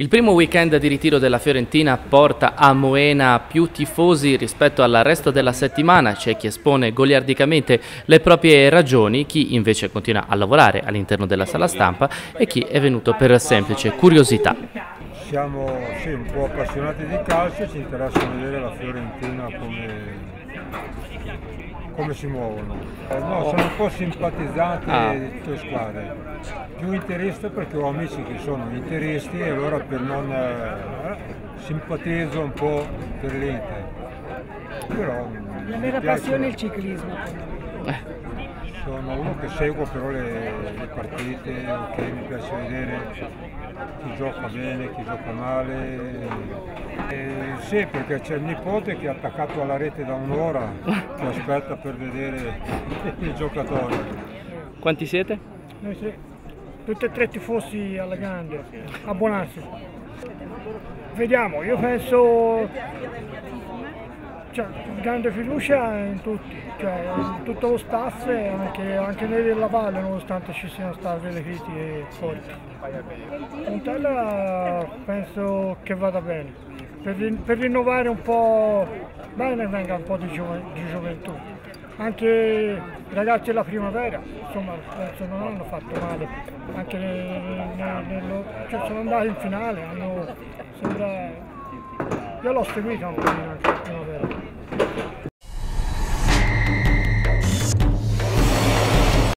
Il primo weekend di ritiro della Fiorentina porta a Moena più tifosi rispetto al resto della settimana. C'è chi espone goliardicamente le proprie ragioni, chi invece continua a lavorare all'interno della sala stampa e chi è venuto per semplice curiosità. Siamo sì, un po' appassionati di calcio, ci interessa vedere la Fiorentina come come si muovono. Eh, no, sono un po' simpatizzanti ah. le squadre. Più interista perché ho amici che sono interisti e allora per non eh, simpatizzo un po' per l'Inter. Però la vera passione è il ciclismo. Eh. Sono uno che seguo però le, le partite, che mi piace vedere chi gioca bene, chi gioca male eh, sì, perché c'è il nipote che è attaccato alla rete da un'ora, che aspetta per vedere i giocatori. Quanti siete? Noi sì, tutti e tre tifosi alla grande, abbonarsi. Vediamo, io penso cioè, grande fiducia in tutti, cioè, in tutto lo staff e anche, anche noi della Valle nonostante ci siano state delle critiche forti. Montella penso che vada bene, per, per rinnovare un po', bene venga un po' di, giove, di gioventù. Anche i ragazzi della primavera, insomma, penso non hanno fatto male, anche nello, cioè, sono andati in finale, hanno, sembra, io l'ho seguito un po' anche la primavera.